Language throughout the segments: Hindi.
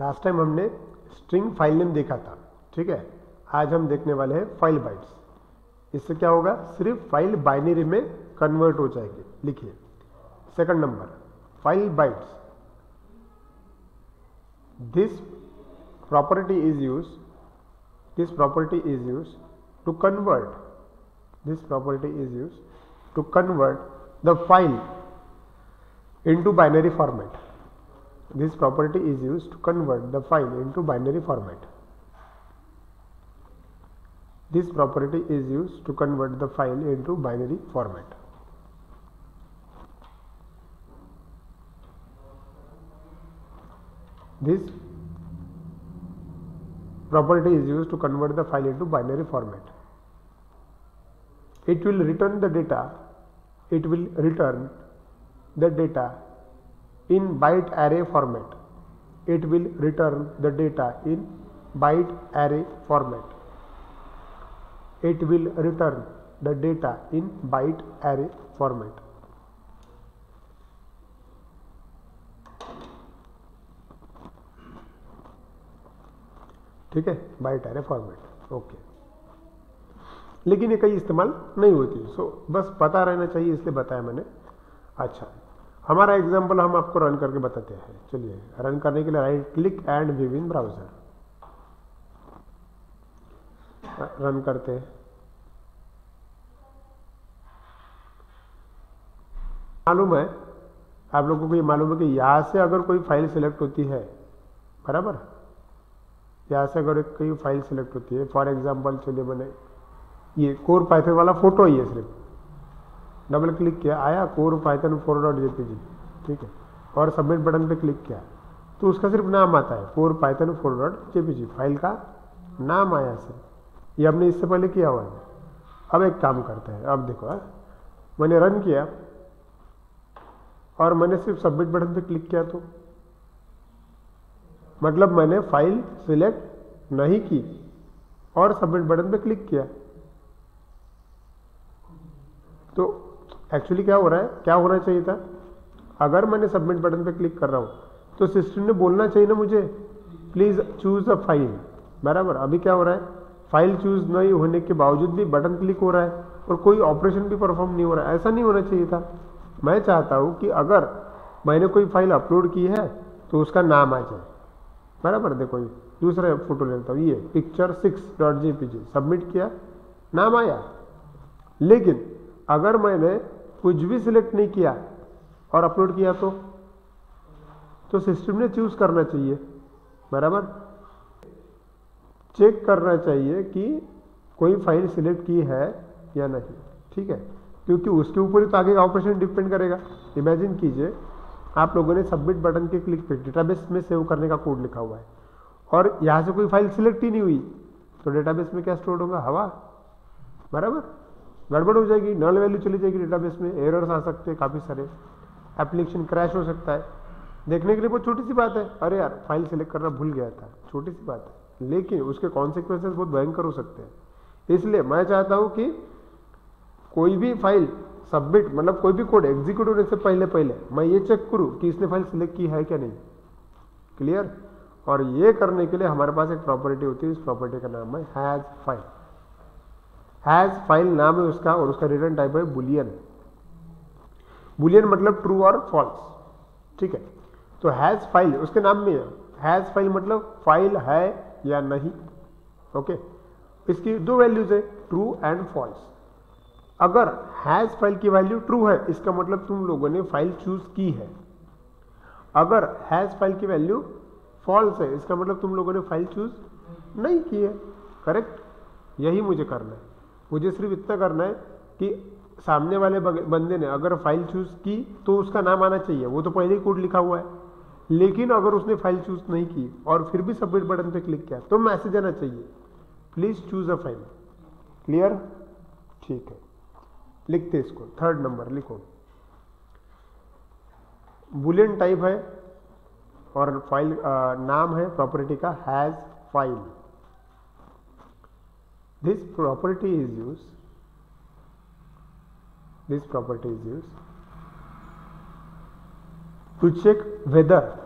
लास्ट टाइम हमने स्ट्रिंग फ़ाइल नेम देखा था, ठीक है? आज हम देखने वाले हैं फ़ाइल बाइट्स इससे क्या होगा? सिर्फ़ फ़ाइल बाइनरी में कन्वर्ट हो जाएगी। लिखिए। Second number file bytes this property is use this property is use to convert this property is used to convert the file into binary format. This property is used to convert the file into binary format. This property is used to convert the file into binary format. This property is used to convert the file into binary format it will return the data it will return the data in byte array format it will return the data in byte array format it will return the data in byte array format ठीक है बाइट एरे फॉर्मेट ओके लेकिन ये कहीं इस्तेमाल नहीं होती सो so, बस पता रहना चाहिए इसलिए बताया मैंने अच्छा हमारा एग्ज़ाम्पल हम आपको रन करके बताते हैं। चलिए रन करने के लिए right click and view in browser run करते हैं। मालूम है, आप लोगों को ये मालूम है कि यहाँ से अगर कोई फ़ाइल सिलेक्ट होती है, बराबर? यहाँ से अगर कोई फ़ाइल सिलेक्ट होती है फॉर एग्जांपल चलिए मैंने ये कोर पाइथन वाला फ़ोटो ही है सिर्फ़। डबल क्लिक किया, आया core python four dot JPG ठीक है, और सबमिट बटन पे क्लिक किया। तो उसका सिर्फ़ नाम आता है core python four dot JPG file का नाम आया सिर्फ़। ये हमने इससे पहले किया हुआ है। अब एक काम करते हैं, अब देखो, है? मैंने रन किया, और मैंने सिर्फ़ सबमिट बटन पे क्लिक किया तो। मतलब मैंने फ़ाइल सिलेक्ट नहीं की, और सबमिट बटन पे क्लिक किया। तो एक्चुअली क्या हो रहा है? क्या होना चाहिए था? अगर मैंने सबमिट बटन पे क्लिक कर रहा हूँ तो सिस्टम ने बोलना चाहिए ना मुझे प्लीज़ चूज़ अ फ़ाइल बराबर, अभी क्या हो रहा है? फ़ाइल चूज़ नहीं होने के बावजूद भी बटन क्लिक हो रहा है और कोई ऑपरेशन भी परफॉर्म नहीं हो रहा है। ऐसा नहीं होना चाहिए था। मैं चाहता हूँ कि अगर मैंने कोई फ़ाइल अपलोड की है तो उसका नाम आ जाए। बराबर, देखो ये, दूसरा फ़ोटो लेता हूँ। ये picture six dot G submit किया, नाम आया। लेकिन अगर मैंने कुछ भी सिलेक्ट नहीं किया और अपलोड किया तो? तो सिस्टम ने चूज़ करना चाहिए। बराबर? चेक करना चाहिए कि कोई फ़ाइल सिलेक्ट की है या नहीं। ठीक है? क्योंकि उसके ऊपर तो आगे ऑपरेशन डिपेंड करेगा। इमेजिन कीजिए, आप लोगों ने सबमिट बटन के क्लिक पे डेटाबेस में सेव करने का कोड लिखा हुआ है। और यहाँ से कोई फ़ाइल सिलेक्ट ही नहीं हुई तो डेटाबेस में क्या स्टोर होगा? हवा। बराबर? गड़बड़ हो जाएगी नल वैल्यू चली जाएगी डेटाबेस में एरर्स आ सकते हैं काफ़ी सारे। एप्लीकेशन क्रैश हो सकता है। देखने के लिए बहुत छोटी सी बात है। अरे यार फ़ाइल सेलेक्ट करना भूल गया था। छोटी सी बात है। लेकिन उसके कॉन्सिक्वेंसेज बहुत भयंकर हो सकते हैं। इसलिए मैं चाहता हूँ कि कोई भी फ़ाइल सबमिट मतलब कोई भी कोड एग्जीक्यूट होने से पहले पहले मैं ये चेक करूँ कि इसने फ़ाइल सिलेक्ट की है क्या नहीं। क्लियर और ये करने के लिए हमारे पास एक प्रॉपर्टी होती है। इस प्रॉपर्टी का नाम है हैज़ फ़ाइल हैज़ फ़ाइल नाम है उसका और उसका रिटर्न टाइप है बुलियन बुलियन मतलब ट्रू और फॉल्स ठीक है? तो हैज़ फ़ाइल उसके नाम में है। हैज़ फ़ाइल मतलब फ़ाइल है या नहीं? ओके इसकी दो वैल्यूज़ है ट्रू एंड फॉल्स अगर हैज़ फ़ाइल की वैल्यू ट्रू है, इसका मतलब तुम लोगों ने फ़ाइल चूज़ की है। अगर हैज़ फ़ाइल की वैल्यू फॉल्स है, इसका मतलब तुम लोगों ने फ़ाइल चूज़ नहीं की है। करेक्ट यही मुझे करना है। मुझे सिर्फ़ इतना करना है कि सामने वाले बंदे ने अगर फ़ाइल चूज़ की तो उसका नाम आना चाहिए। वो तो पहले ही कोड लिखा हुआ है। लेकिन अगर उसने फ़ाइल चूज़ नहीं की और फिर भी सबमिट बटन पे क्लिक किया तो मैसेज आना चाहिए। Please choose a file clear ठीक है। लिखते इसको। थर्ड नंबर लिखो। बुलियन टाइप है और फ़ाइल नाम है प्रॉपर्टी का has file this property is used. This property is used to check whether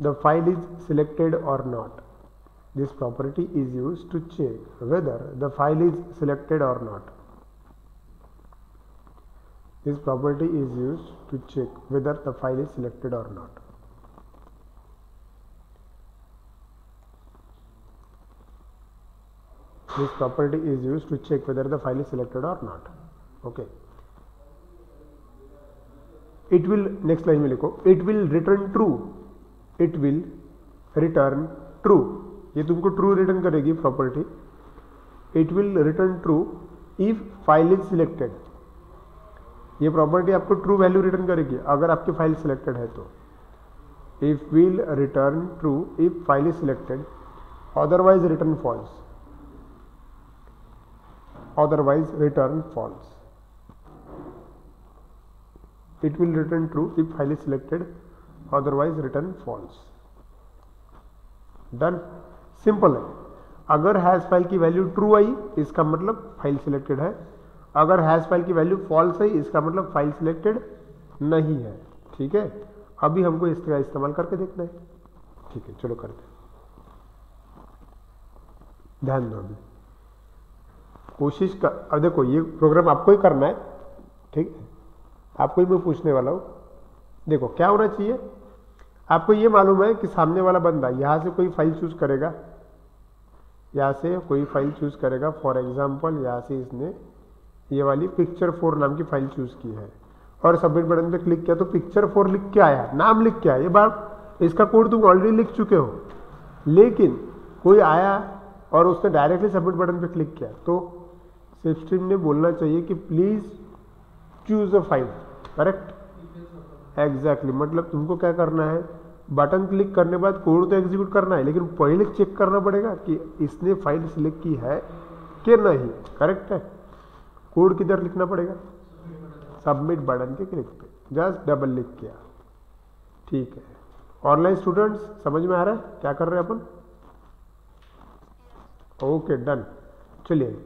the file is selected or not. This property is used to check whether the file is selected or not. This property is used to check whether the file is selected or not this property is used to check whether the file is selected or not okay it will next line में लिखो it will return true it will return true ये तुमको true return करेगी property it will return true if file is selected ये प्रॉपर्टी आपको ट्रू वैल्यू रिटर्न करेगी अगर आपकी फ़ाइल सिलेक्टेड है तो if will return true if file is selected otherwise return false otherwise return false. It will return true if file is selected, otherwise return false. Done simple है. अगर हैश फ़ाइल की वैल्यू ट्रू आई, इसका मतलब फ़ाइल सिलेक्टेड है. अगर हैश फ़ाइल की वैल्यू फॉल्स आई, इसका मतलब फ़ाइल सिलेक्टेड नहीं है. ठीक है? अभी हमको इसका इस्तेमाल करके देखना है. ठीक है, चलो करते ध्यान दो अभी. कोशिश कर, अब देखो, ये प्रोग्राम आपको ही करना है, ठीक आपको ही मैं पूछने वाला हूँ। देखो, क्या होना चाहिए? आपको ये मालूम है कि सामने वाला बंदा यहाँ से कोई फ़ाइल चूज़ करेगा। यहाँ से कोई फ़ाइल चूज़ करेगा। फॉर एग्ज़ाम्पल यहाँ से इसने ये वाली पिक्चर फोर नाम की फ़ाइल चूज़ की है। और सबमिट बटन पे क्लिक किया तो पिक्चर फोर लिख के आया, नाम लिख के आया। ये बार इसका कोड तुम ऑलरेडी लिख चुके हो। लेकिन कोई आया और उसने डायरेक्टली सबमिट बटन पे क्लिक किया तो सिस्टम ने बोलना चाहिए कि please choose a file correct exactly मतलब तुमको क्या करना है? बटन क्लिक करने बाद कोड तो एग्जीक्यूट करना है, लेकिन पहले चेक करना पड़ेगा कि इसने फ़ाइल सिलेक्ट की है कि नहीं करेक्ट है? कोड किधर लिखना पड़ेगा? सबमिट बटन के क्लिक पे जस्ट डबल लिख किया। ठीक है। ऑनलाइन स्टूडेंट्स समझ में आ रहा है? क्या कर रहे हैं अपन? ओके डन चलिए।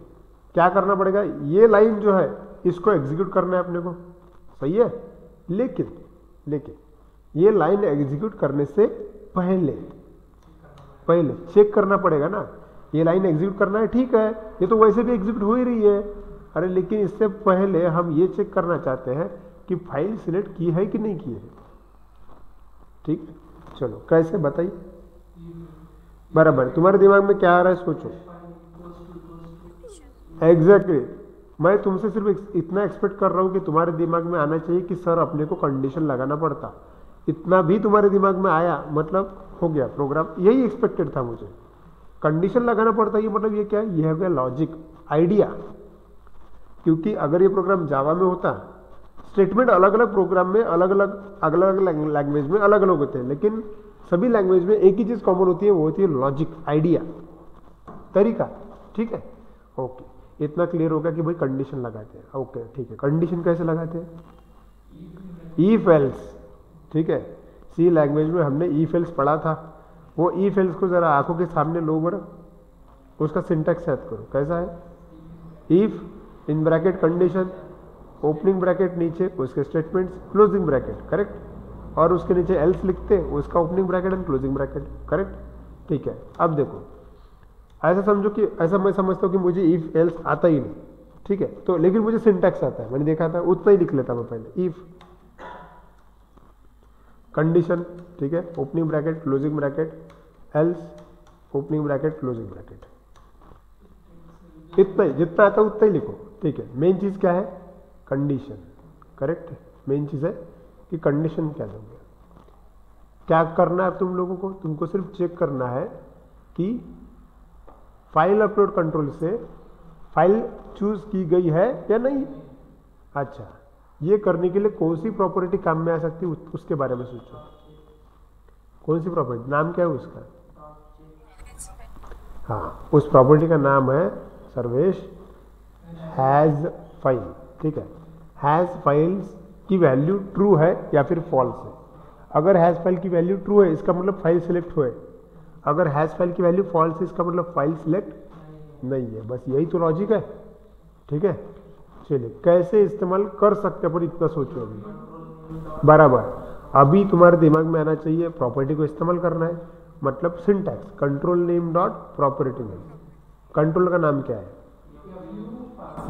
क्या करना पड़ेगा? ये लाइन जो है, इसको एग्जीक्यूट करना है अपने को। सही है? लेकिन लेकिन, ये लाइन एग्जीक्यूट करने से पहले पहले चेक करना पड़ेगा ना। ये लाइन एग्जीक्यूट करना है, ठीक है। ये तो वैसे भी एग्जीक्यूट हो ही रही है। अरे, लेकिन इससे पहले हम ये चेक करना चाहते हैं कि फ़ाइल सिलेक्ट की है कि नहीं की है। ठीक चलो, कैसे बताइए? बराबर। तुम्हारे दिमाग में क्या आ रहा है, सोचो। एग्जैक्टली. मैं तुमसे सिर्फ़ इतना एक्सपेक्ट कर रहा हूँ कि तुम्हारे दिमाग में आना चाहिए कि सर अपने को कंडीशन लगाना पड़ता। इतना भी तुम्हारे दिमाग में आया मतलब हो गया प्रोग्राम यही एक्सपेक्टेड था मुझे। कंडीशन लगाना पड़ता, ये मतलब ये क्या? है ये है लॉजिक आइडिया क्योंकि अगर ये प्रोग्राम जावा में होता स्टेटमेंट अलग अलग प्रोग्राम में अलग अलग अलग अलग लैंग्वेज में अलग अलग होते हैं। लेकिन सभी लैंग्वेज में एक ही चीज़ कॉमन होती है, वो होती है लॉजिक आइडिया तरीका, ठीक है? ओके इतना क्लियर होगा कि भाई कंडीशन लगाते हैं। ओके ठीक है। कंडीशन कैसे लगाते हैं? ई फेल्स ठीक है। सी लैंग्वेज में हमने ई फेल्स पढ़ा था। वो ई फेल्स को जरा आँखों के सामने लो बर। उसका सिंटेक्स याद करो। कैसा है? If in bracket condition opening bracket नीचे, उसके स्टेटमेंट्स क्लोजिंग ब्रैकेट करेक्ट और उसके नीचे एल्स लिखते हैं, उसका opening bracket and closing bracket correct ठीक है। अब देखो। ऐसा समझो कि, ऐसा मैं समझता हूँ कि मुझे इफ़ एल्स आता ही नहीं, ठीक है? तो लेकिन मुझे सिंटैक्स आता है, मैंने देखा था, उतना ही लिख लेता मैं पहले इफ़ कंडीशन ठीक है? Opening bracket closing bracket else opening bracket closing bracket इतना ही, जितना आता है उतना ही लिखो, ठीक है? मेन चीज़ क्या है? कंडीशन करेक्ट मेन चीज़ है कि कंडीशन क्या दोगे क्या करना है तुम लोगों को? तुमको सिर्फ़ चेक करना है कि फ़ाइल अपलोड कंट्रोल से फ़ाइल चूज़ की गई है या नहीं? अच्छा ये करने के लिए कौन सी प्रॉपर्टी काम में आ सकती है? उसके बारे में सोचो। कौन सी प्रॉपर्टी नाम क्या है उसका? हाँ उस प्रॉपर्टी का नाम है सर्वेश हैज़ फ़ाइल ठीक है? हैज़ फाइल्स की वैल्यू ट्रू है या फिर फॉल्स है? अगर हैज़ फ़ाइल की वैल्यू ट्रू है, इसका मतलब फ़ाइल सिलेक्ट हुए अगर हैज़ फ़ाइल की वैल्यू फॉल्स इसका मतलब फ़ाइल सिलेक्ट नहीं है। बस यही तो लॉजिक है। ठीक है? चलिए, कैसे इस्तेमाल कर सकते पर इतना सोचो अभी। बराबर। अभी तुम्हारे दिमाग में आना चाहिए प्रॉपर्टी को इस्तेमाल करना है। मतलब syntax control name dot property name control का नाम क्या है?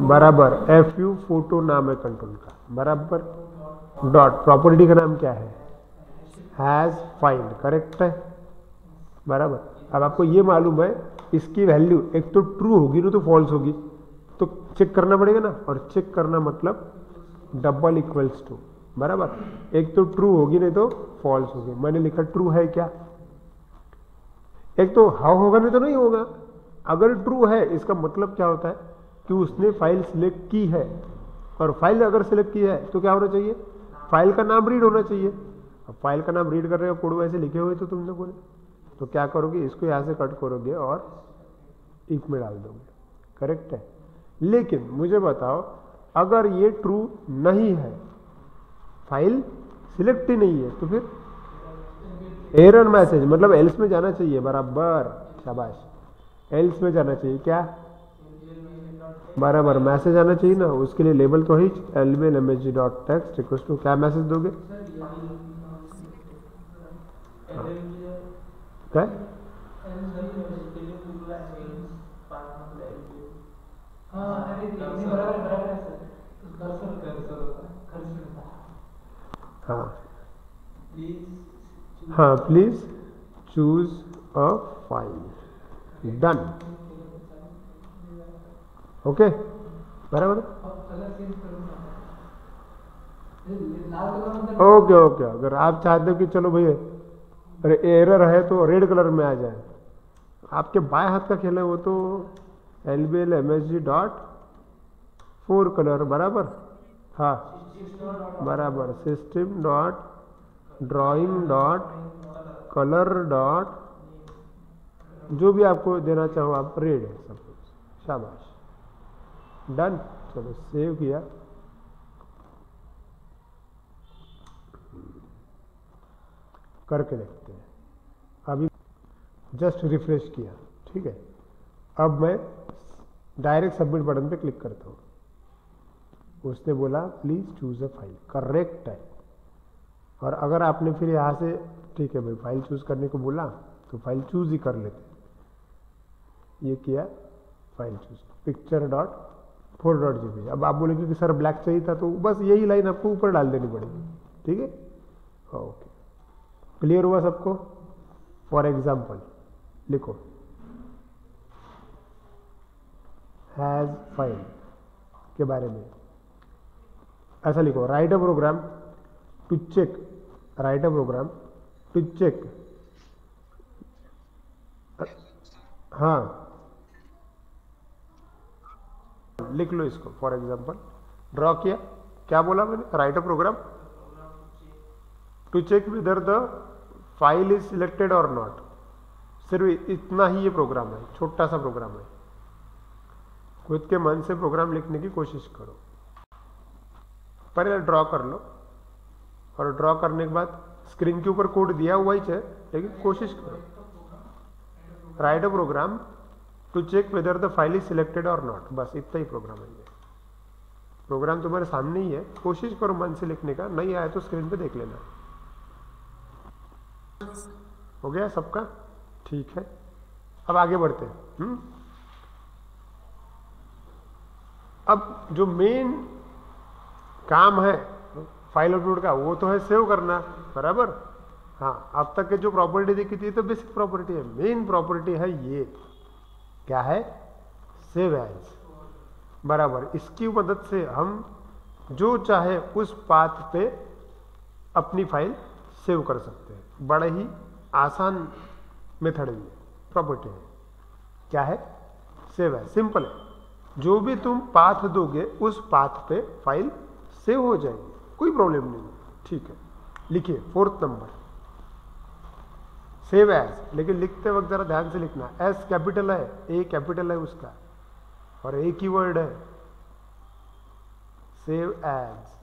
बराबर। एफ़ यू फ़ोटो नाम है कंट्रोल का। बराबर। डॉट प्रॉपर्टी का नाम क्या है? हैज़ फ़ाइल करेक्ट है? बराबर। अब आपको ये मालूम है, इसकी वैल्यू एक तो ट्रू होगी ना तो फॉल्स होगी। तो चेक करना पड़ेगा ना? और चेक करना मतलब डबल इक्वल्स टू बराबर? एक तो ट्रू होगी, नहीं तो फॉल्स होगी। मैंने लिखा ट्रू है क्या? एक तो हाउ होगा, नहीं तो नहीं होगा। अगर ट्रू है, इसका मतलब क्या होता है? कि उसने फ़ाइल सिलेक्ट की है। और फ़ाइल अगर सिलेक्ट की है तो क्या होना चाहिए? फ़ाइल का नाम रीड होना चाहिए। फ़ाइल का नाम रीड कर रहे हो कोड वैसे लिखे हुए तो तुम लोगों ने। तो क्या करोगे? इसको यहाँ से कट करोगे और इफ़ में डाल दोगे। करेक्ट है? लेकिन मुझे बताओ अगर ये ट्रू नहीं है फ़ाइल सिलेक्ट ही नहीं है तो फिर एरर मैसेज मतलब एल्स में जाना चाहिए बराबर शाबाश। एल्स में जाना चाहिए क्या? बराबर मैसेज आना चाहिए ना उसके लिए लेबल तो ही L L M H dot text request क्या मैसेज दोगे क्या? हाँ। हाँ please choose a file done okay बराबर? ओके ओके अगर आप चाहते हो कि चलो भैया एरर है तो रेड कलर में आ जाए। आपके बाएँ हाथ का खेल है वो तो L B L M S G dot fore colour बराबर? हाँ बराबर। System dot drawing dot colour dot जो भी आपको देना चाहो आप रेड है सब कुछ। शाबाश। डन चलो सेव किया। करके देखते हैं। अभी जस्ट रिफ्रेश किया, ठीक है? अब मैं डायरेक्ट सबमिट बटन पे क्लिक करता हूँ। उसने बोला please choose a file correct है और अगर आपने फिर यहाँ से, ठीक है भाई फ़ाइल चूज़ करने को बोला तो फ़ाइल चूज़ ही कर लेते ये किया file choose picture dot four dot G अब आप बोलेंगे कि, सर ब्लैक चाहिए था तो बस यही लाइन आपको ऊपर डाल देनी पड़ेगी। ठीक है? ओके क्लियर हुआ सबको? फॉर एग्ज़ाम्पल लिखो। हैज़ फ़ाइल के बारे में। ऐसा लिखो write a program to check write a program to check हाँ। लिख लो इसको फॉर एग्ज़ाम्पल ड्रॉ किया। क्या बोला मैंने? Write a program to check whether the file is selected और नॉट सिर्फ़ इतना ही ये प्रोग्राम है, छोटा सा प्रोग्राम है। खुद के मन से प्रोग्राम लिखने की कोशिश करो। पहले ड्रॉ कर लो। और ड्रॉ करने के बाद स्क्रीन के ऊपर कोड दिया हुआ ही है लेकिन कोशिश करो। Write a program to check whether the file is selected और नॉट बस इतना ही प्रोग्राम है ये। प्रोग्राम तुम्हारे सामने ही है। कोशिश करो मन से लिखने का। नहीं आया तो स्क्रीन पे देख लेना। हो गया सबका? ठीक है। अब आगे बढ़ते हैं। हम्म? अब जो मेन काम है फ़ाइल अपलोड का, वो तो है सेव करना, बराबर? हाँ अब तक के जो प्रॉपर्टी देखी थी तो बेसिक प्रॉपर्टी है। मेन प्रॉपर्टी है ये। क्या है? सेव एज बराबर। इसकी मदद से हम जो चाहे उस पाथ पे अपनी फ़ाइल सेव कर सकते हैं। बड़ा ही आसान मेथड है प्रॉपर्टी है। क्या है? सेव है। सिंपल है। जो भी तुम पाथ दोगे, उस पाथ पे फ़ाइल सेव हो जाएगी। कोई प्रॉब्लम नहीं है। ठीक है। लिखिए फोर्थ नंबर सेव एज लेकिन लिखते वक्त जरा ध्यान से लिखना। एस कैपिटल है। ए कैपिटल है उसका। और एक ही वर्ड है। Save as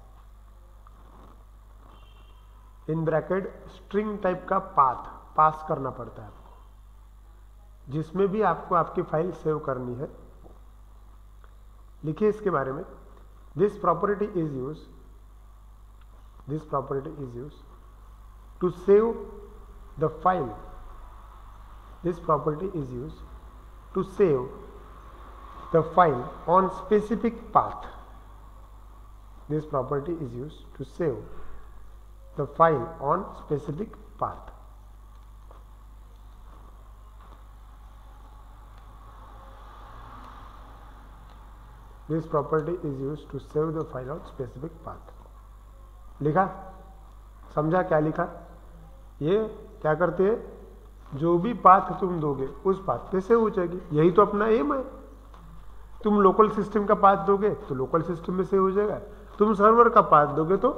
in bracket string type का पाथ पास करना पड़ता है आपको। जिसमें भी आपको आपकी फ़ाइल सेव करनी है। लिखिए इसके बारे में। This property is use this property is use to save the file this property is use to save the file on specific path this property is use to save the file on specific path. This property is used to save the file on specific path. लिखा? समझा क्या लिखा? ये क्या करते हैं? जो भी पाथ तुम दोगे, उस पाथ पे सेव हो जाएगी। यही तो अपना एम है। तुम लोकल सिस्टम का पाथ दोगे तो लोकल सिस्टम में सेव हो जाएगा। तुम सर्वर का पाथ दोगे तो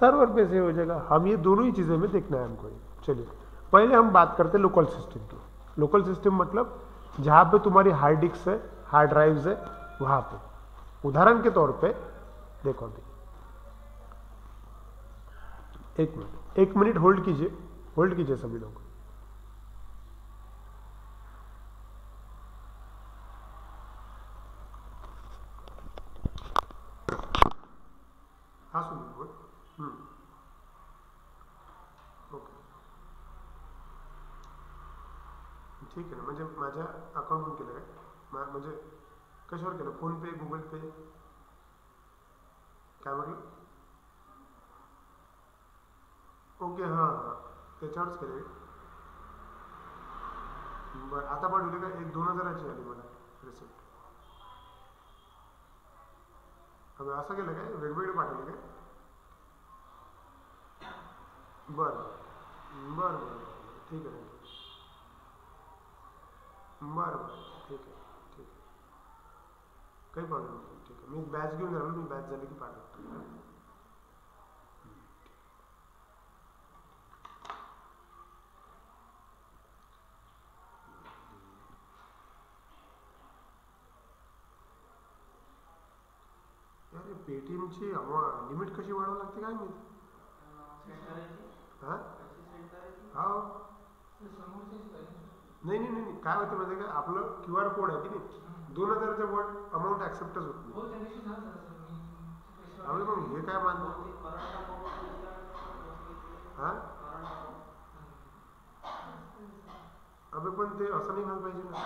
सर्वर पे से हो जाएगा। हम ये दोनों ही चीज़ें में देखना है हमको। चलिए, पहले हम बात करते हैं लोकल सिस्टम की। लोकल सिस्टम मतलब जहाँ पे तुम्हारी हार्ड डिस्क है हार्ड ड्राइव्स है, वहाँ पे। उदाहरण के तौर पे, देखो अभी। एक मिनट एक मिनट होल्ड कीजिए। होल्ड कीजिए सभी लोग हाँ सुनिए हम्म ओके ठीक आहे ना म्हणजे माझ्या अकाउंटून केलं काय म्हणजे कशावर केलं फ़ोन पे, गुगल पे। काय म्हटलं ओके, हाँ त्याच्यावरच केले बरं आता पाठवले का एक दोन हजाराची आली मला रिसिप्ट अगं असं केलं काय वेगवेगळे पाठवले काय बरं बरं बरं ठीक आहे बरं बरं, ठीक आहे काही प्रॉब्लेम नाही ठीक आहे मी बॅच घेऊन राहिलो मी बॅच झाली की पाठवतो अरे पेटीएमची लिमिट कशी वाढवावी लागते काय माहिती? हाँ? हो नाही नाही नाही काय होतं माहिती का? आपलं क्यू आर कोड आहे की नाही? दोन हजारच्या वर अमाऊंट ॲक्सेप्टच होत नाही. आम्ही मग हे काय मानतो? हाँ? अबे पण ते असं नाही व्हायला पाहिजे ना.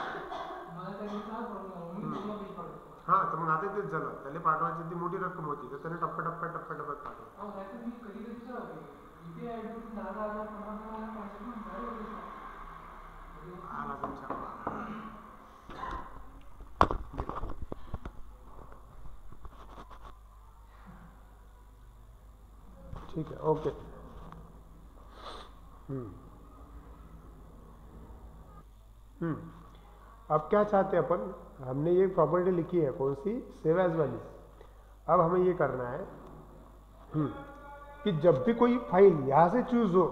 हाँ तर मग आता तेच झालं. त्याला पाठवायची ती मोठी रक्कम होती तर त्याने टप्प्या टप्प्या टप्प्या टप्प्यात पाठवलं. आला तुमचा ठीक है ओके हम्म हम्म अब क्या चाहते हैं अपन? हमने ये प्रॉपर्टी लिखी है कौन सी? सेव एज वाली अब हमें ये करना है हम्म, कि जब भी कोई फ़ाइल यहाँ से चूज़ हो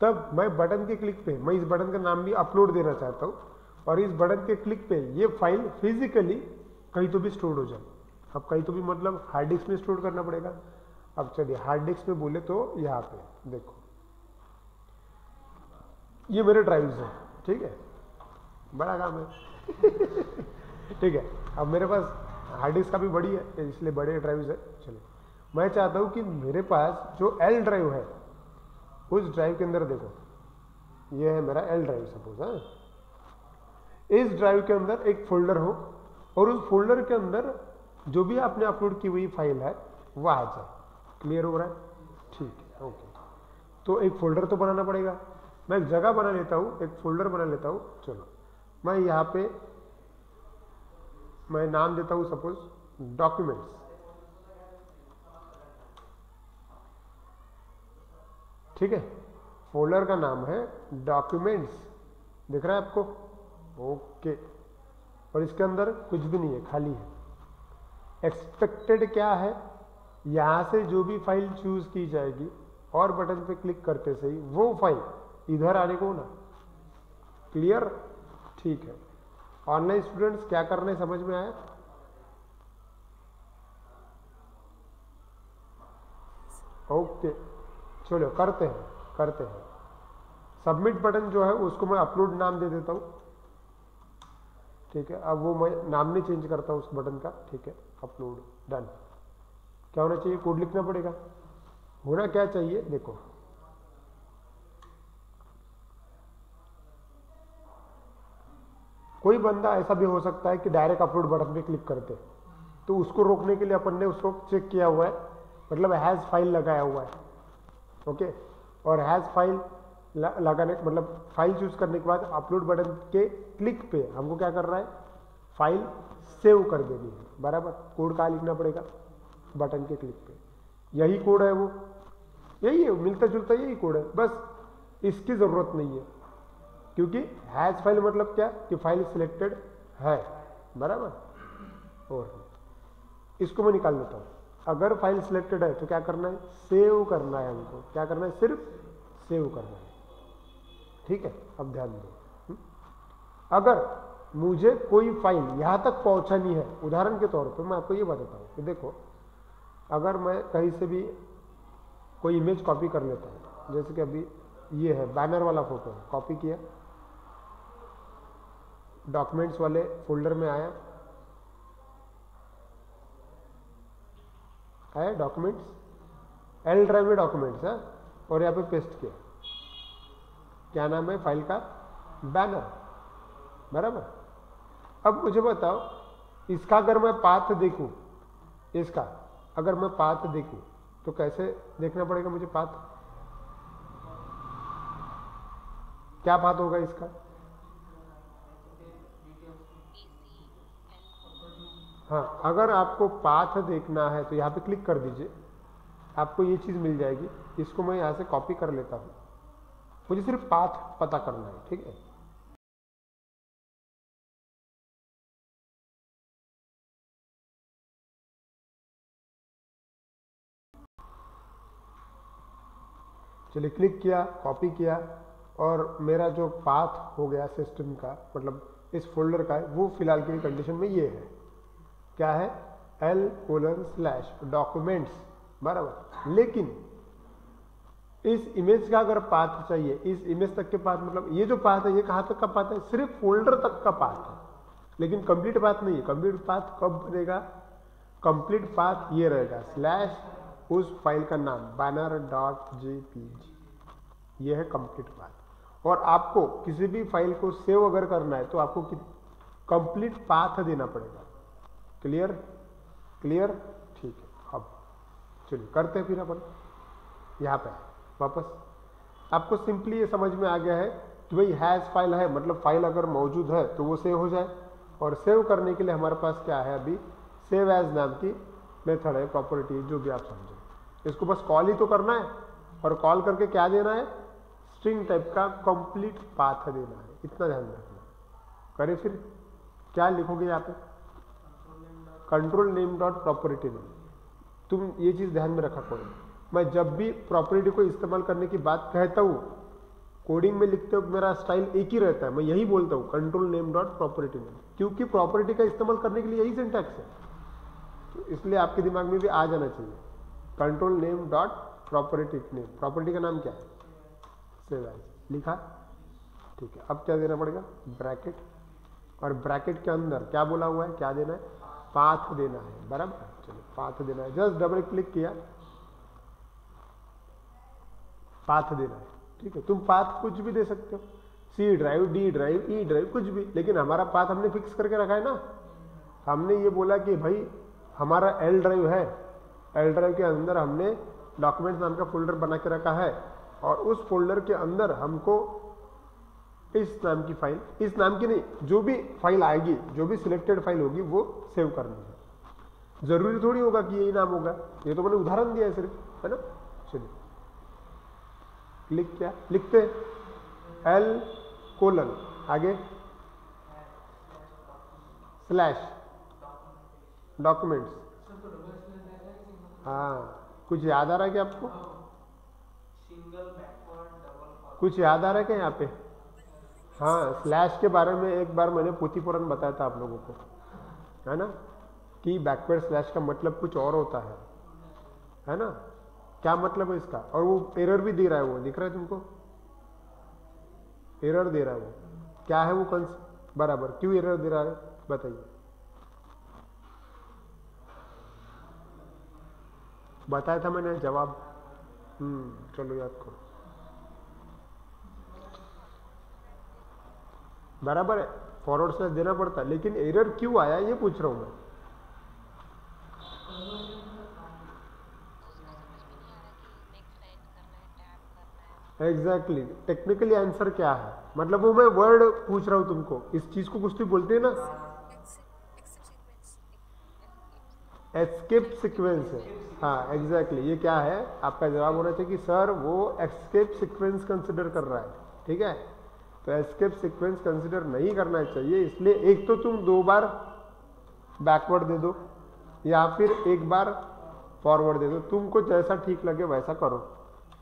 तब मैं बटन के क्लिक पे मैं इस बटन का नाम भी अपलोड देना चाहता हूँ और इस बटन के क्लिक पे ये फ़ाइल फिजिकली कहीं तो भी स्टोर हो जाए। अब कहीं तो भी मतलब हार्ड डिस्क में स्टोर करना पड़ेगा। अब चलिए हार्ड डिस्क में बोले तो यहाँ पे, देखो। ये मेरे ड्राइव्स हैं, ठीक है? बड़ा काम है। ठीक है, अब मेरे पास हार्ड डिस्क काफ़ी बड़ी है, इसलिए बड़े ड्राइव्स है। चलो मैं चाहता हूँ कि मेरे पास जो एल ड्राइव है, उस ड्राइव के अंदर देखो, ये है मेरा एल ड्राइव सपोज़ है? इस ड्राइव के अंदर एक फोल्डर हो, और उस फोल्डर के अंदर जो भी आपने अपलोड की हुई फ़ाइल है वह आ जाए। क्लियर हो रहा है? ठीक है ओके तो एक फोल्डर तो बनाना पड़ेगा। मैं एक जगह बना लेता हूँ, एक फोल्डर बना लेता हूँ। चलो, मैं यहाँ पे, मैं नाम देता हूँ सपोज़ डॉक्यूमेंट्स ठीक है? फोल्डर का नाम है डॉक्यूमेंट्स दिख रहा है आपको? ओके और इसके अंदर कुछ भी नहीं है, खाली है। एक्सपेक्टेड क्या है? यहाँ से जो भी फ़ाइल चूज़ की जाएगी, और बटन पे क्लिक करते सही वो फ़ाइल इधर आने को ना। क्लियर ठीक है। ऑनलाइन स्टूडेंट्स क्या करने समझ में आया? ओके चलो, करते हैं करते हैं। सबमिट बटन जो है, उसको मैं अपलोड नाम दे देता हूँ। ठीक है, अब वो मैं नाम नहीं चेंज करता हूँ उस बटन का। ठीक है अपलोड डन क्या होना चाहिए? कोड लिखना पड़ेगा। होना क्या चाहिए? देखो। कोई बंदा ऐसा भी हो सकता है कि डायरेक्ट अपलोड बटन पे क्लिक करते। तो उसको रोकने के लिए अपन ने उसको चेक किया हुआ है। मतलब हैज़ फ़ाइल लगाया हुआ है। ओके और हैज़ फ़ाइल लगाने मतलब फ़ाइल चूज़ करने के बाद अपलोड बटन के क्लिक पे हमको क्या कर रहा है? फ़ाइल सेव कर देनी है। बराबर? कोड कहाँ लिखना पड़ेगा? बटन के क्लिक पे। यही कोड है वो। यही है, मिलता जुलता यही कोड है। बस इसकी ज़रूरत नहीं है। क्योंकि हैज़ फ़ाइल मतलब क्या? कि फ़ाइल सिलेक्टेड है। बराबर? और इसको मैं निकाल लेता हूँ। अगर फ़ाइल सिलेक्टेड है तो क्या करना है? सेव करना है हमको। क्या करना है? सिर्फ़ सेव करना है। ठीक है? अब ध्यान दो। हम्म? अगर मुझे कोई फ़ाइल यहाँ तक पहुंचानी है, उदाहरण के तौर पर मैं आपको ये बताता हूँ। देखो अगर मैं कहीं से भी कोई इमेज कॉपी कर लेता हूँ, जैसे कि अभी ये है बैनर वाला फ़ोटो है कॉपी किया। डॉक्यूमेंट्स वाले फोल्डर में आया। आया डॉक्यूमेंट्स एल ड्राइव में डॉक्यूमेंट्स है? और यहाँ पे पेस्ट किया। क्या नाम है? फ़ाइल का? बैनर बराबर? अब मुझे बताओ, इसका अगर मैं पाथ देखूँ, इसका अगर मैं पाथ देखूँ तो कैसे देखना पड़ेगा मुझे पाथ क्या पाथ होगा इसका? हाँ अगर आपको पाथ देखना है तो यहाँ पे क्लिक कर दीजिए। आपको ये चीज़ मिल जाएगी। इसको मैं यहाँ से कॉपी कर लेता हूँ। मुझे सिर्फ़ पाथ पता करना है, ठीक है? चलिए क्लिक किया कॉपी किया और मेरा जो पाथ हो गया सिस्टम का मतलब इस फोल्डर का, वो फ़िलहाल की कंडीशन में ये है। क्या है? एल कोलन स्लैश डॉक्यूमेंट्स बराबर। लेकिन इस इमेज का अगर पाथ चाहिए, इस इमेज तक के पाथ मतलब ये जो पाथ है, ये कहाँ तक का पाथ है? सिर्फ़ फोल्डर तक का पाथ है। लेकिन कंप्लीट पाथ नहीं है। कंप्लीट पाथ कब बनेगा? कंप्लीट पाथ ये रहेगा। स्लैश उस फ़ाइल का नाम बैनर डॉट जेपीजी ये है कंप्लीट पाथ और आपको किसी भी फ़ाइल को सेव अगर करना है तो आपको कंप्लीट पाथ देना पड़ेगा। क्लियर क्लियर ठीक है। अब चलिए करते हैं फिर अपन। यहाँ पे वापस। आपको सिंपली ये समझ में आ गया है कि भाई हैज़ फ़ाइल है मतलब फ़ाइल अगर मौजूद है तो वो सेव हो जाए। और सेव करने के लिए हमारे पास क्या है अभी? सेव एज नाम की मेथड है प्रॉपर्टी जो भी आप समझे। इसको बस कॉल ही तो करना है। और कॉल करके क्या देना है? स्ट्रिंग टाइप का कंप्लीट पाथ देना है। इतना ध्यान रखना। करे फिर। क्या लिखोगे यहाँ पे? Control name dot property name तुम ये चीज़ ध्यान में रखा कोई मैं जब भी प्रॉपर्टी को इस्तेमाल करने की बात कहता हूँ कोडिंग में लिखते वक्त मेरा स्टाइल एक ही रहता है। मैं यही बोलता हूँ control name dot property name क्योंकि प्रॉपर्टी का इस्तेमाल करने के लिए यही सिंटैक्स है। तो इसलिए आपके दिमाग में भी आ जाना चाहिए। Control name dot property name property का नाम क्या है? लिखा? ठीक है। अब क्या देना पड़ेगा? ब्रैकेट और ब्रैकेट के अंदर क्या बोला हुआ है? क्या देना है? पाथ देना है। बराबर? चलो पाथ देना है। जस्ट डबल क्लिक किया। पाथ देना है। ठीक है। तुम पाथ कुछ भी दे सकते हो। C drive D drive E drive कुछ भी। लेकिन हमारा पाथ हमने फिक्स करके रखा है ना। हमने ये बोला कि भाई, हमारा एल ड्राइव है। एल ड्राइव के अंदर हमने डॉक्यूमेंट्स नाम का फोल्डर बना के रखा है और उस फोल्डर के अंदर हमको इस नाम की फ़ाइल इस नाम की नहीं, जो भी फ़ाइल आएगी, जो भी सिलेक्टेड फ़ाइल होगी, वो सेव करनी है। ज़रूरी थोड़ी होगा कि यही नाम होगा। ये तो मैंने उदाहरण दिया है सिर्फ़, है ना? चलिए। क्लिक क्या? लिखते एल कोलन आगे। स्लैश डॉक्यूमेंट्स हाँ कुछ याद आ रहा है क्या आपको? कुछ याद आ रहा है क्या यहाँ पे? हाँ स्लैश के बारे में एक बार मैंने पोथी पुराण बताया था आप लोगों को। है ना? कि बैकवर्ड स्लैश का मतलब कुछ और होता है। है ना? क्या मतलब है इसका? और वो एरर भी दे रहा है वो दिख रहा है तुमको? एरर दे रहा है वो। क्या है वो कंस बराबर क्यों एरर दे रहा है? बताइए। बताया था मैंने जवाब। हम्म चलो याद करो। बराबर है फॉरवर्ड स्लैश देना पड़ता है लेकिन एरर क्यों आया ये पूछ रहा हूँ मैं। एग्जैक्टली टेक्निकली आंसर क्या है? मतलब वो मैं वर्ड पूछ रहा हूँ तुमको इस चीज़ को कुछ तो बोलते हैं ना। एस्केप सीक्वेंस है। हाँ एग्जैक्टली exactly. ये क्या है? आपका जवाब होना चाहिए कि सर, वो एस्केप सीक्वेंस कंसिडर कर रहा है, ठीक है? तो एस्केप सीक्वेंस कंसिडर नहीं करना चाहिए, इसलिए एक तो तुम दो बार बैकवर्ड दे दो, या फिर एक बार फॉरवर्ड दे दो। तुमको जैसा ठीक लगे वैसा करो।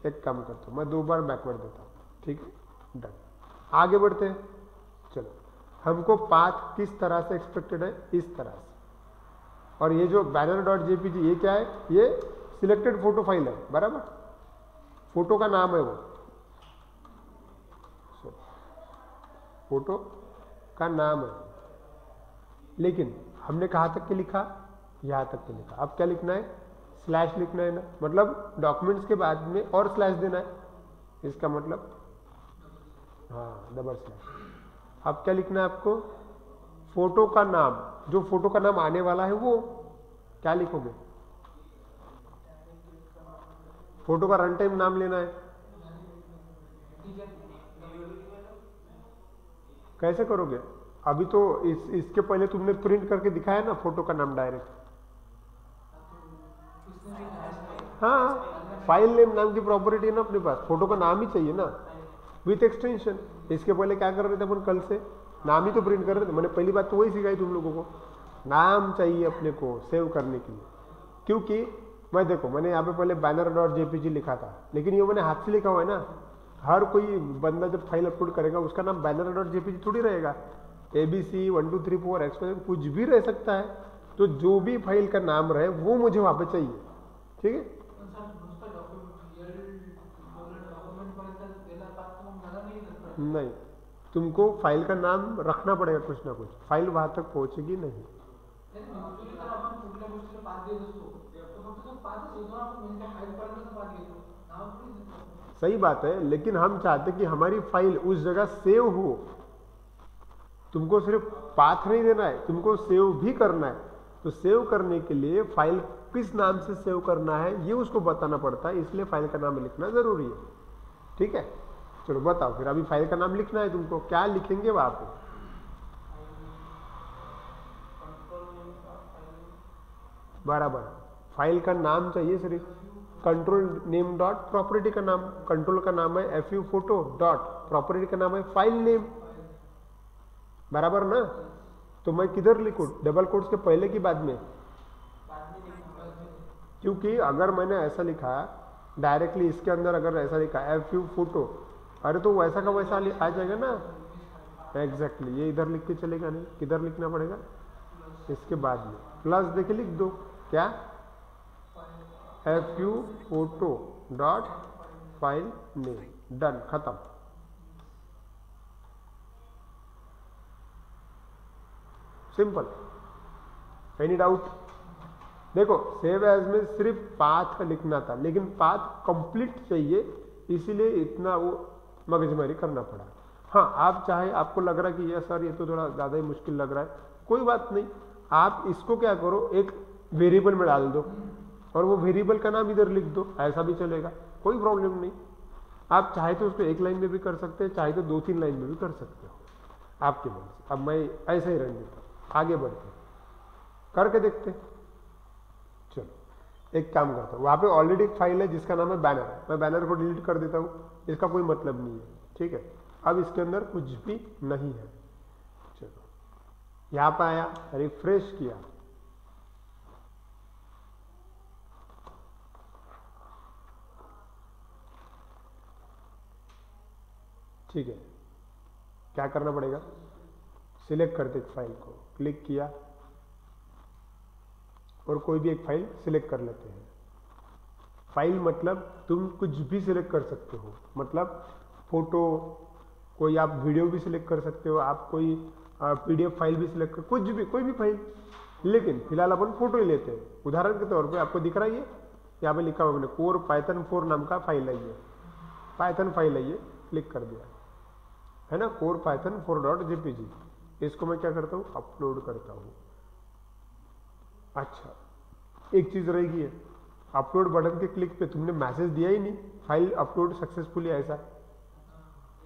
एक काम करता हूँ, मैं दो बार बैकवर्ड देता हूँ, ठीक है? डन आगे बढ़ते हैं। चलो, हमको पाथ किस तरह से एक्सपेक्टेड है? इस तरह से। और ये जो बैनर डॉट जेपीजी ये क्या है? ये सिलेक्टेड फ़ोटो फ़ाइल है, बराबर? फ़ोटो का नाम है वो। फ़ोटो का नाम है लेकिन हमने कहा तक के लिखा? यहाँ तक के लिखा। अब क्या लिखना है? स्लैश लिखना है ना। मतलब डॉक्यूमेंट्स के बाद में और स्लैश देना है। इसका मतलब? हाँ डबल स्लैश अब क्या लिखना है आपको? फ़ोटो का नाम। जो फ़ोटो का नाम आने वाला है वो क्या लिखोगे? फ़ोटो का रन टाइम नाम लेना है। कैसे करोगे? अभी तो इस, इसके पहले तुमने प्रिंट करके दिखाया ना फ़ोटो का नाम डायरेक्ट हाँ फ़ाइल नेम नाम की प्रॉपर्टी है ना अपने पास। फ़ोटो का नाम ही चाहिए ना विथ एक्सटेंशन इसके पहले क्या कर रहे थे अपन कल से? नाम ही तो प्रिंट कर रहे थे। मैंने पहली बात तो वही सिखाई तुम लोगों को। नाम चाहिए अपने को सेव करने के लिए। क्योंकि मैं देखो मैंने यहाँ पे पहले बैनर डॉट जेपीजी लिखा था। लेकिन ये मैंने हाथ से लिखा हुआ है ना। हर कोई बंदा जब फ़ाइल अपलोड करेगा उसका नाम बैनर डॉट जेपीजी थोड़ी रहेगा। A B C one two three four X कुछ भी रह सकता है। तो जो भी फ़ाइल का नाम रहे वो मुझे वहाँ पे चाहिए। ठीक है? नहीं। तुमको फ़ाइल का नाम रखना पड़ेगा कुछ ना कुछ। फ़ाइल वहाँ तक पहुंचेगी नहीं। सही बात है लेकिन हम चाहते कि हमारी फ़ाइल उस जगह सेव हो। तुमको सिर्फ़ पाथ नहीं देना है तुमको सेव भी करना है। तो सेव करने के लिए फ़ाइल किस नाम से सेव करना है ये उसको बताना पड़ता है इसलिए फ़ाइल का नाम लिखना ज़रूरी है। ठीक है? चलो बताओ, फिर अभी फ़ाइल का नाम लिखना है तुमको। क्या लिखेंगे वहाँ पे? बराबर। फ़ाइल का नाम चाहिए सिर्फ़ कंट्रोल नेम डॉट प्रॉपर्टी का नाम कंट्रोल का नाम है F U photo dot property का नाम है फ़ाइल नेम बराबर ना? तो मैं किधर लिखू? डबल कोट्स के पहले की बाद में? क्योंकि अगर मैंने ऐसा लिखा डायरेक्टली इसके अंदर अगर ऐसा लिखा एफ़ यू फ़ोटो अरे तो वैसा का वैसा आ जाएगा ना। एग्जैक्टली exactly, ये इधर लिख के चलेगा नहीं। किधर लिखना पड़ेगा? इसके बाद में। प्लस देखे लिख दो। क्या? F U photo dot file name done खत्म। सिंपल एनी डाउट देखो सेव एज में सिर्फ़ पाथ लिखना था लेकिन पाथ कंप्लीट चाहिए इसीलिए इतना वो मगजमारी करना पड़ा। हाँ आप चाहे, आपको लग रहा है कि ये सर, ये तो थोड़ा ज़्यादा ही मुश्किल लग रहा है। कोई बात नहीं। आप इसको क्या करो, एक वेरिएबल में डाल दो और वो वेरिएबल का नाम इधर लिख दो, ऐसा भी चलेगा, कोई प्रॉब्लम नहीं। आप चाहे तो उसको एक लाइन में भी कर सकते हैं, चाहे तो दो तीन लाइन में भी कर सकते हो, आपके मन से। अब मैं ऐसे ही रहने देता आगे बढ़ते करके देखते चलो, एक काम करता हूँ, वहाँ पे ऑलरेडी एक फ़ाइल है जिसका नाम है बैनर मैं बैनर को डिलीट कर देता हूँ। इसका कोई मतलब नहीं है, ठीक है? अब इसके अंदर कुछ भी नहीं है। चलो। यहाँ पर आया रिफ्रेश किया। ठीक है। क्या करना पड़ेगा? सिलेक्ट करते फ़ाइल को। क्लिक किया। और कोई भी एक फ़ाइल सिलेक्ट कर लेते हैं। फ़ाइल मतलब तुम कुछ भी सिलेक्ट कर सकते हो। मतलब फ़ोटो कोई आप वीडियो भी सिलेक्ट कर सकते हो, आप कोई पीडीएफ फ़ाइल भी सिलेक्ट कर, कुछ भी, कोई भी फ़ाइल लेकिन फ़िलहाल अपन फ़ोटो ही लेते हैं। उदाहरण के तौर पे आपको दिख रहा है ये, यहाँ पे लिखा हुआ मैंने कोर पाइथन फोर नाम का फ़ाइल है पाइथन फ़ाइल है क्लिक कर दिया। है ना? Core Python four dot JPG इसको मैं क्या करता हूँ? अपलोड करता हूँ। अच्छा एक चीज़ रहेगी है अपलोड बटन के क्लिक पे तुमने मैसेज दिया ही नहीं, फ़ाइल अपलोड सक्सेसफुली ऐसा।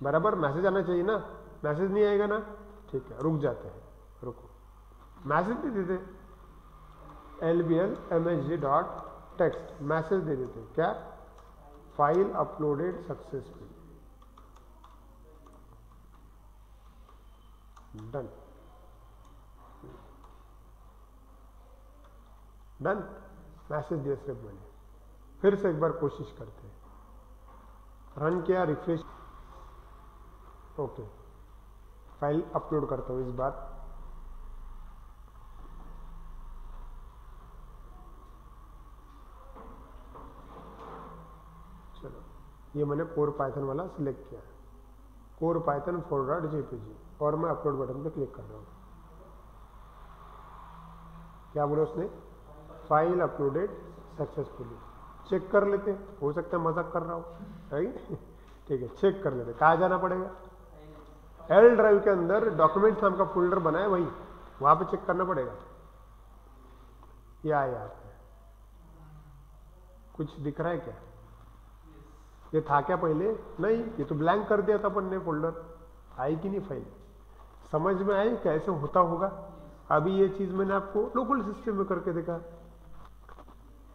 बराबर मैसेज आना चाहिए ना? मैसेज नहीं आएगा ना? ठीक है, रुक जाते हैं, रुको। मैसेज दे देते L B L M H G dot text, message दे देते क्या? File uploaded successfully. Done. Done. Message सिर्फ़ मैंने। फिर से एक बार कोशिश करते हैं। रन किया रिफ्रेश ओके फ़ाइल अपलोड करता हूँ इस बार। चलो। ये मैंने कोर पाइथन वाला सिलेक्ट किया है। Core Python four dot JPG और मैं अपलोड बटन पे क्लिक कर रहा हूँ। क्या बोला उसने? File uploaded successfully. चेक कर लेते हो। सकता है मज़ाक कर रहा हूँ। ठीक है, चेक कर लेते कहा जाना पड़ेगा? एल ड्राइव के अंदर डॉक्यूमेंट्स नाम का फोल्डर बना है वही। वहाँ पे चेक करना पड़ेगा। या यार कुछ दिख रहा है क्या? ये था क्या पहले? नहीं, ये तो ब्लैंक कर दिया था अपन ने फोल्डर आई कि नहीं फ़ाइल समझ में आई? कैसे होता होगा? अभी ये चीज़ मैंने आपको लोकल सिस्टम में करके देखा।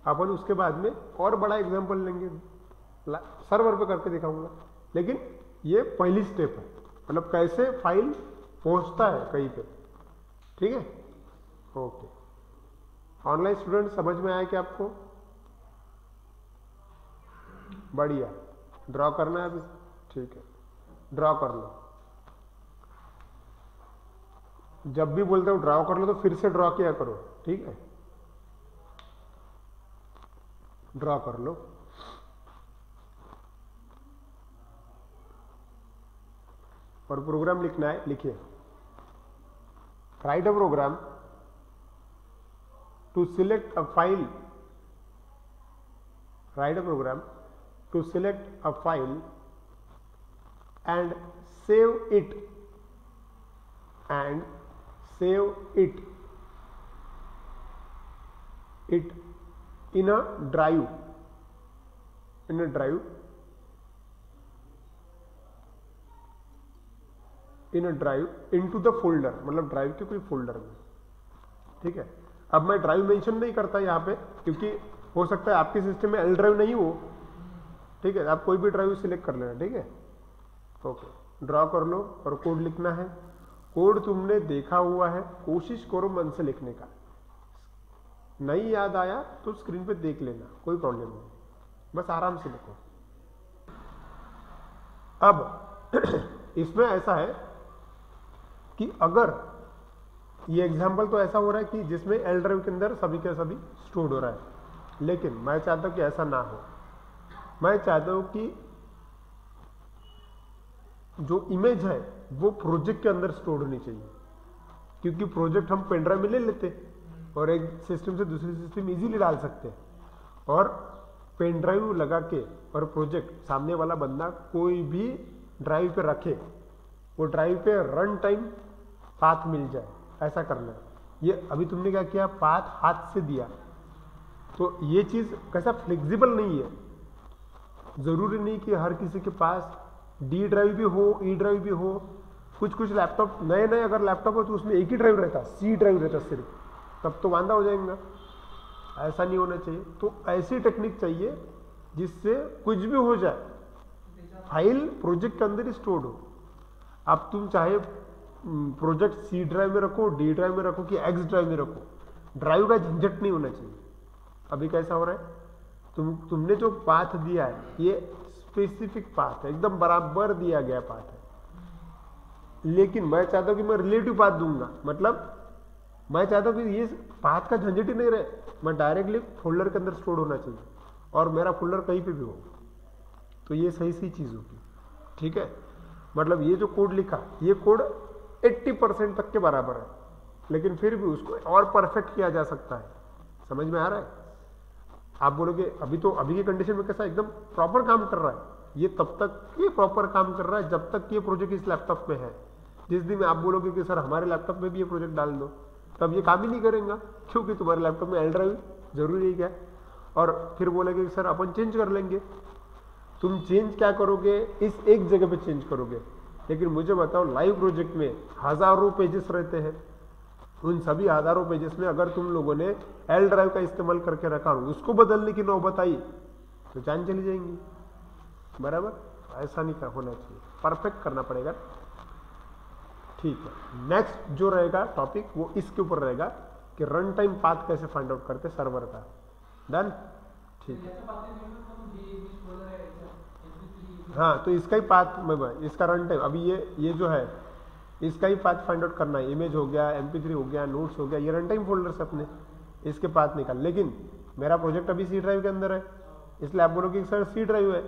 अपन उसके बाद में और बड़ा एग्ज़ाम्पल लेंगे। सर्वर पे करके दिखाऊँगा। लेकिन ये पहली स्टेप है। मतलब कैसे फ़ाइल पहुँचता है कहीं पे। ठीक है? ओके ऑनलाइन स्टूडेंट समझ में आया कि आपको? बढ़िया। ड्रॉ करना है अभी। ठीक है। ड्रॉ कर लो। जब भी बोलते हो ड्रॉ कर लो तो फिर से ड्रॉ किया करो। ठीक है? ड्रॉ कर लो। और प्रोग्राम लिखना है, लिखिए। Write a program to select a file write a program to select a file and save it and save it it in a drive. In a drive. In drive into the folder मतलब ड्राइव के कोई फोल्डर में ठीक है? अब मैं ड्राइव मेंशन नहीं करता यहाँ पे, क्योंकि हो सकता है आपके सिस्टम में एल ड्राइव नहीं हो। ठीक है? आप कोई भी ड्राइव सिलेक्ट कर लेना, ठीक है? ओके ड्रॉ कर लो और कोड लिखना है। कोड तुमने देखा हुआ है, कोशिश करो मन से लिखने का। नहीं याद आया तो स्क्रीन पे देख लेना, कोई प्रॉब्लम नहीं। बस आराम से लिखो। अब, इसमें ऐसा है कि अगर ये एग्ज़ाम्पल तो ऐसा हो रहा है कि जिसमें एल ड्राइव के अंदर सभी के सभी स्टोर हो रहा है। लेकिन मैं चाहता हूँ कि ऐसा ना हो। मैं चाहता हूँ कि जो इमेज है, वो प्रोजेक्ट के अंदर स्टोर होनी चाहिए। क्योंकि प्रोजेक्ट हम पेनड्राइव में ले लेते। और एक सिस्टम से दूसरे सिस्टम इजीली डाल सकते हैं। और पेन ड्राइव लगा के और प्रोजेक्ट सामने वाला बंदा कोई भी ड्राइव पे रखे, वो ड्राइव पे रन टाइम पाथ मिल जाए, ऐसा करना ये अभी तुमने क्या किया? पाथ हाथ से दिया। तो ये चीज़ कैसा फ्लेक्सिबल नहीं है। ज़रूरी नहीं कि हर किसी के पास डी ड्राइव भी हो ई ड्राइव भी हो। कुछ कुछ लैपटॉप नए नए अगर लैपटॉप हो तो उसमें एक ही ड्राइव रहता सी ड्राइव रहता सिर्फ़। तब तो वांदा हो जाएगा। ऐसा नहीं होना चाहिए। तो ऐसी टेक्निक चाहिए जिससे कुछ भी हो जाए फ़ाइल प्रोजेक्ट के अंदर ही स्टोर्ड हो। अब तुम चाहे प्रोजेक्ट सी ड्राइव में रखो डी ड्राइव में रखो कि एक्स ड्राइव में रखो ड्राइव का झंझट नहीं होना चाहिए। अभी कैसा हो रहा है? तुम, तुमने जो पाथ दिया है, ये स्पेसिफिक पाथ है, एकदम बराबर दिया गया पाथ है। लेकिन मैं चाहता हूँ कि मैं रिलेटिव पाथ दूँगा। मतलब मैं चाहता हूँ कि ये पाथ का झंझट ही नहीं रहे। मैं डायरेक्टली फोल्डर के अंदर स्टोर होना चाहिए और मेरा फोल्डर कहीं पे भी हो। तो ये सही सी चीज़ होगी। ठीक है? मतलब ये जो कोड लिखा, ये कोड 80 परसेंट तक के बराबर है। लेकिन फिर भी उसको और परफेक्ट किया जा सकता है। समझ में आ रहा है? आप बोलोगे, अभी तो अभी की कंडीशन में कैसा एकदम प्रॉपर काम कर रहा है? ये तब तक ये प्रॉपर काम कर रहा है जब तक ये प्रोजेक्ट इस लैपटॉप में है। जिस दिन आप बोलोगे कि, सर, हमारे लैपटॉप में भी ये प्रोजेक्ट डाल दो। तब ये काम ही नहीं करेगा, क्योंकि तुम्हारे लैपटॉप में एल ड्राइव ज़रूरी है क्या? और फिर बोलेगे सर, अपन चेंज कर लेंगे। तुम चेंज क्या करोगे? इस एक जगह पे चेंज करोगे। लेकिन मुझे बताओ लाइव प्रोजेक्ट में हज़ारों पेजेस रहते हैं। उन सभी हज़ारों पेजेस में अगर तुम लोगों ने एल ड्राइव का इस्तेमाल करके रखा उसको बदलने की नौबत आई तो जान चली जाएँगी। बराबर? ऐसा नहीं होना चाहिए। परफेक्ट करना पड़ेगा। ठीक है। नेक्स्ट जो रहेगा टॉपिक वो इसके ऊपर रहेगा कि रन टाइम पाथ कैसे फाइंड आउट करते सर्वर का। डन ठीक है। हाँ तो इसका ही पाथ इसका रन टाइम अभी ये ये जो है, इसका ही पाथ फाइंड आउट करना है। इमेज हो गया एम हो गया नोट्स हो गया, ये रन टाइम फोल्डर अपने, इसके पाथ निकाल। लेकिन मेरा प्रोजेक्ट अभी सी ड्राइव के अंदर है, इसलिए आप बोलोगे सर सी ड्राइव है।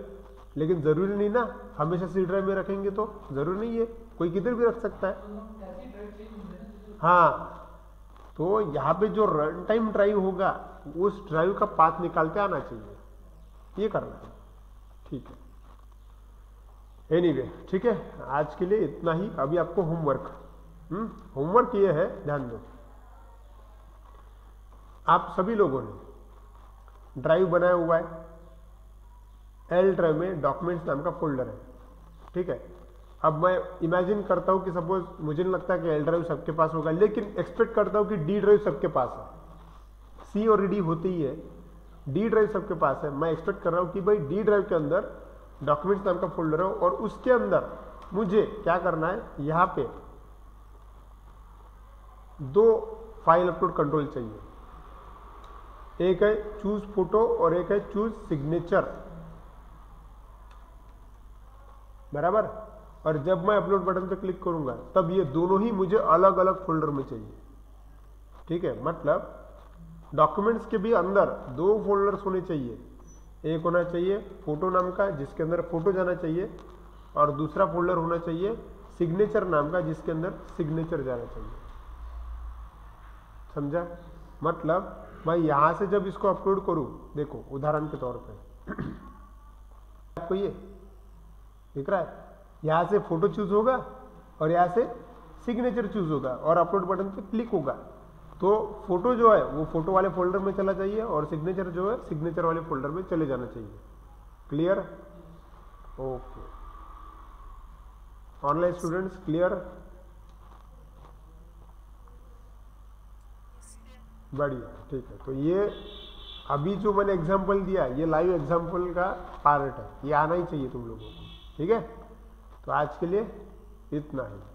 लेकिन ज़रूरी नहीं ना, हमेशा सी ड्राइव में रखेंगे तो ज़रूरी नहीं है। कोई किधर भी रख सकता है। हाँ तो यहाँ पे जो रन टाइम ड्राइव होगा, उस ड्राइव का पाथ निकालते आना चाहिए। ये करना है। ठीक है। एनीवे ठीक है। आज के लिए इतना ही। अभी आपको होमवर्क होमवर्क ये है, ध्यान दो। आप सभी लोगों ने ड्राइव बनाया हुआ है। एल ड्राइव में डॉक्यूमेंट्स नाम का फोल्डर है। ठीक है। अब मैं इमेजिन करता हूँ कि सपोज़ मुझे नहीं लगता कि एल ड्राइव सबके पास होगा, लेकिन एक्सपेक्ट करता हूँ कि डी ड्राइव सबके पास है। सी और डी होती ही है। डी ड्राइव सबके पास है। मैं एक्सपेक्ट कर रहा हूँ कि भाई डी ड्राइव के अंदर डॉक्यूमेंट्स नाम का फोल्डर हो और उसके अंदर मुझे क्या करना है? यहाँ पे दो फ़ाइल अपलोड कंट्रोल चाहिए। एक है चूज़ फ़ोटो और एक है चूज़ सिग्नेचर बराबर? और जब मैं अपलोड बटन पर क्लिक करूँगा, तब ये दोनों ही मुझे अलग अलग फोल्डर में चाहिए। ठीक है? मतलब डॉक्यूमेंट्स के भी अंदर दो फोल्डर्स होने चाहिए। एक होना चाहिए फ़ोटो नाम का, जिसके अंदर फ़ोटो जाना चाहिए, और दूसरा फोल्डर होना चाहिए सिग्नेचर नाम का, जिसके अंदर सिग्नेचर जाना चाहिए। समझा? मतलब मैं यहाँ से जब इसको अपलोड करूँ, देखो, उदाहरण के तौर पे। आपको ये दिख रहा है? यहाँ से फ़ोटो चूज़ होगा और यहाँ से सिग्नेचर चूज़ होगा और अपलोड बटन पे क्लिक होगा। तो फ़ोटो जो है, वो फ़ोटो वाले फोल्डर में चला जाइए और सिग्नेचर जो है सिग्नेचर वाले फोल्डर में चले जाना चाहिए। Clear okay online students clear बढ़िया, ठीक है। तो ये अभी जो मैंने एग्जांपल दिया, ये लाइव एग्जांपल का पार्ट है। ये आना ही चाहिए तुम लोगों को, ठीक है? तो आज के लिए इतना ही।